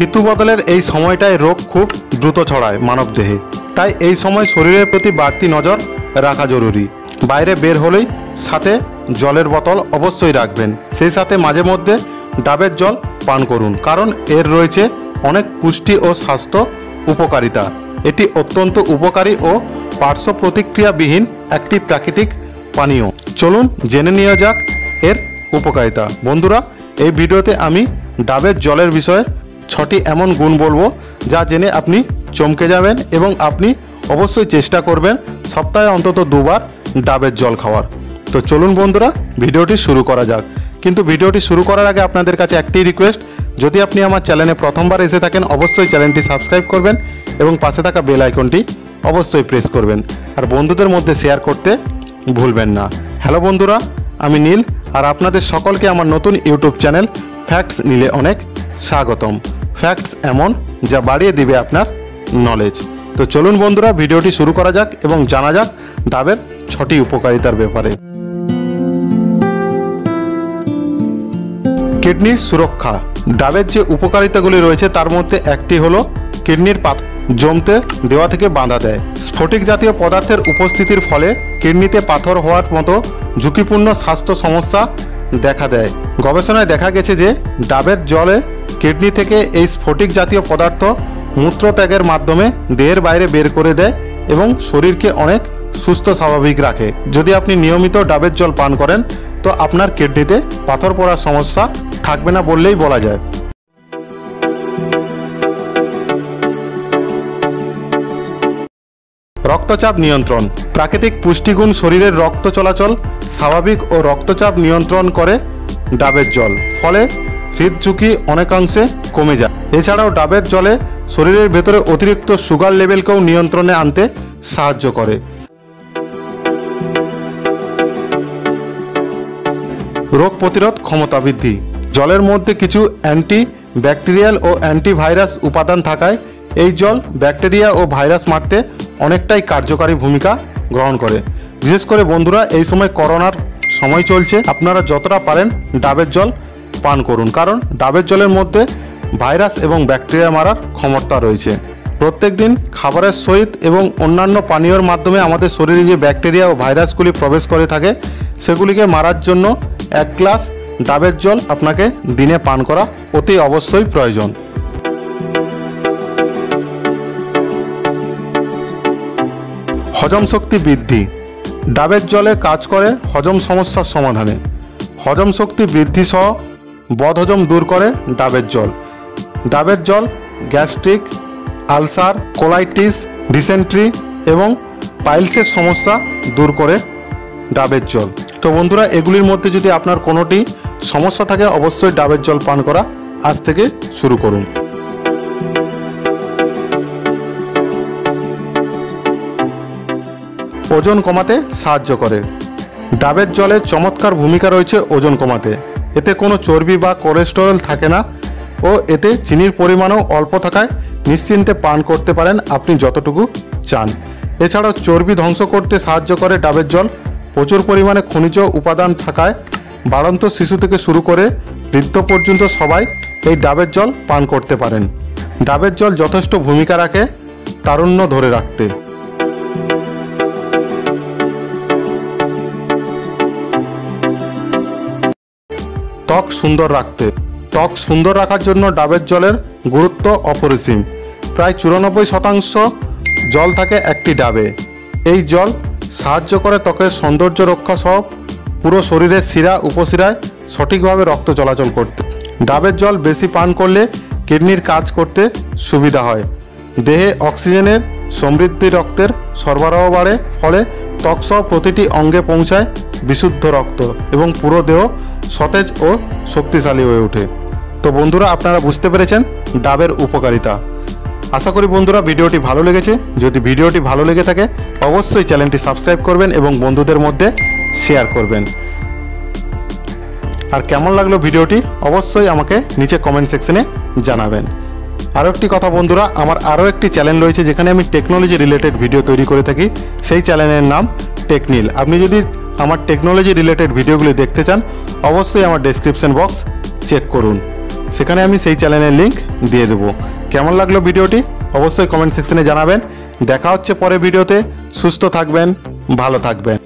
ঋতু বদলের এই সময়টায় রোগ খুব দ্রুত ছড়ায় মানবদেহে তাই এই সময় শরীরের প্রতি বাড়তি নজর রাখা জরুরি। বাইরে বের হলেই সাথে জলের বোতল অবশ্যই রাখবেন। সেই সাথে মাঝে মধ্যে ডাবের জল পান করুন, কারণ এর রয়েছে অনেক পুষ্টি ও স্বাস্থ্য উপকারিতা। এটি অত্যন্ত উপকারী ও পার্শ্ব প্রতিক্রিয়াবিহীন একটি প্রাকৃতিক পানীয়। চলুন জেনে নেওয়া যাক এর উপকারিতা। বন্ধুরা, এই ভিডিওতে আমি ডাবের জলের বিষয়ে ছটি এমন গুণ বলব যা জেনে আপনি চমকে যাবেন এবং আপনি অবশ্যই চেষ্টা করবেন সপ্তাহে অন্তত দুবার ডাবের জল খাওয়ার। তো চলুন বন্ধুরা, ভিডিওটি শুরু করা যাক। কিন্তু ভিডিওটি শুরু করার আগে আপনাদের কাছে একটি রিকোয়েস্ট যদি আপনি আমার চ্যানেলে প্রথমবার এসে থাকেন, অবশ্যই চ্যানেলটি সাবস্ক্রাইব করবেন এবং পাশে থাকা বেল আইকনটি অবশ্যই প্রেস করবেন। আর বন্ধুদের মধ্যে শেয়ার করতে ভুলবেন না। হ্যালো বন্ধুরা, আমি নীল, আর আপনাদের সকলকে আমার নতুন ইউটিউব চ্যানেল ফ্যাক্টস নিলে অনেক স্বাগতম। ফ্যাক্টস এমন যা বাড়িয়ে দিবে আপনার নলেজ তো চলুন বন্ধুরা, ভিডিওটি শুরু করা যাক এবং জানা যাক ডাবের ছটি উপকারিতার ব্যাপারে। কিডনির সুরক্ষা। ডাবের যে উপকারিতাগুলি রয়েছে, তার মধ্যে একটি হলো কিডনির পাত জমতে দেওয়া থেকে বাঁধা দেয়। স্ফটিক জাতীয় পদার্থের উপস্থিতির ফলে কিডনিতে পাথর হওয়ার মতো ঝুঁকিপূর্ণ স্বাস্থ্য সমস্যা দেখা দেয়। গবেষণায় দেখা গেছে যে ডাবের জলে কিডনি থেকে এই স্ফটিক জাতীয় পদার্থ মূত্রত্যাগের মাধ্যমে দেহের বাইরে বের করে দেয় এবং শরীরকে অনেক সুস্থ, স্বাভাবিক রাখে। যদি আপনি নিয়মিত ডাবের জল পান করেন, তো আপনার কিডনিতে পাথর পড়ার সমস্যা থাকবে না বললেই বলা যায়। রক্তচাপ নিয়ন্ত্রণ। প্রাকৃতিক পুষ্টিগুণ শরীরের রক্ত চলাচল স্বাভাবিক ও রক্তচাপ নিয়ন্ত্রণ করে ডাবের জল। ফলে হৃদঝুঁকি অনেকাংশে কমে যায়। এছাড়াও ডাবের জলে শরীরের ভেতরে অতিরিক্ত সুগার লেভেলকেও নিয়ন্ত্রণে আনতে সাহায্য করে। রোগ প্রতিরোধ ক্ষমতা বৃদ্ধি। জলের মধ্যে কিছু অ্যান্টি ব্যাকটেরিয়াল ও অ্যান্টিভাইরাস উপাদান থাকায় এই জল ব্যাকটেরিয়া ও ভাইরাস মারতে অনেকটাই কার্যকারী ভূমিকা গ্রহণ করে। বিশেষ করে বন্ধুরা, এই সময় করোনার সময় চলছে। আপনারা যতটা পারেন ডাবের জল পান করুন, কারণ ডাবের জলের মধ্যে ভাইরাস এবং ব্যাকটেরিয়া মারার ক্ষমতা রয়েছে। প্রত্যেক দিন খাবারের সহিত এবং অন্যান্য পানীয়র মাধ্যমে আমাদের শরীরে যে ব্যাকটেরিয়া ও ভাইরাসগুলি প্রবেশ করে থাকে, সেগুলিকে মারার জন্য এক গ্লাস ডাবের জল আপনাকে দিনে পান করা অতি অবশ্যই প্রয়োজন। হজম শক্তি বৃদ্ধি। ডাবের জলে কাজ করে হজম সমস্যার সমাধানে। হজম শক্তি বৃদ্ধি সহ বদহজম দূর করে ডাবের জল। ডাবের জল, গ্যাস্ট্রিক, আলসার, কোলাইটিস, ডিসেন্ট্রি এবং পাইলসের সমস্যা দূর করে ডাবের জল। তো বন্ধুরা, এগুলির মধ্যে যদি আপনার কোনোটি সমস্যা থাকে, অবশ্যই ডাবের জল পান করা আজ থেকে শুরু করুন। ওজন কমাতে সাহায্য করে। ডাবের জলে চমৎকার ভূমিকা রয়েছে ওজন কমাতে। এতে কোনো চর্বি বা কোলেস্টেরল থাকে না ও এতে চিনির পরিমাণও অল্প থাকায় নিশ্চিন্তে পান করতে পারেন আপনি যতটুকু চান। এছাড়াও চর্বি ধ্বংস করতে সাহায্য করে ডাবের জল, প্রচুর পরিমাণে খনিজ উপাদান থাকায় বাড়ন্ত শিশু থেকে শুরু করে বৃদ্ধ পর্যন্ত সবাই এই ডাবের জল পান করতে পারেন। ডাবের জল যথেষ্ট ভূমিকা রাখে তারুণ্য ধরে রাখতে। ত্বক সুন্দর রাখতে। ত্বক সুন্দর রাখার জন্য ডাবের জলের গুরুত্ব অপরিসীম। প্রায় চুরানব্বই শতাংশ জল থাকে একটি ডাবে। এই জল সাহায্য করে ত্বকের সৌন্দর্য রক্ষা সহ পুরো শরীরের শিরা, উপশিরায় সঠিকভাবে রক্ত চলাচল করতে। ডাবের জল বেশি পান করলে কিডনির কাজ করতে সুবিধা হয়। দেহে অক্সিজেনের সমৃদ্ধি রক্তের সরবরাহ বাড়ে, ফলে ত্বকসহ প্রতিটি অঙ্গে পৌঁছায় বিশুদ্ধ রক্ত এবং পুরো দেহ সতেজ ও শক্তিশালী হয়ে ওঠে। তো বন্ধুরা, আপনারা বুঝতে পেরেছেন ডাবের উপকারিতা। আশা করি বন্ধুরা, ভিডিওটি ভালো লেগেছে। যদি ভিডিওটি ভালো লেগে থাকে, অবশ্যই চ্যানেলটি সাবস্ক্রাইব করবেন এবং বন্ধুদের মধ্যে শেয়ার করবেন। আর কেমন লাগল ভিডিওটি, অবশ্যই আমাকে নিচে কমেন্ট সেকশনে জানাবেন। আরও একটি কথা বন্ধুরা, আমার আরও একটি চ্যানেল রয়েছে যেখানে আমি টেকনোলজি রিলেটেড ভিডিও তৈরি করে থাকি। সেই চ্যানেলের নাম টেকনিল আপনি যদি আমার টেকনোলজি রিলেটেড ভিডিওগুলি দেখতে চান, অবশ্যই আমার ডেসক্রিপশন বক্স চেক করুন। সেখানে আমি সেই চ্যানেলের লিঙ্ক দিয়ে দেবো। কেমন লাগল ভিডিওটি? অবশ্যই কমেন্ট সেকশনে জানাবেন। দেখা হচ্ছে পরে ভিডিওতে। সুস্থ থাকবেন, ভালো থাকবেন।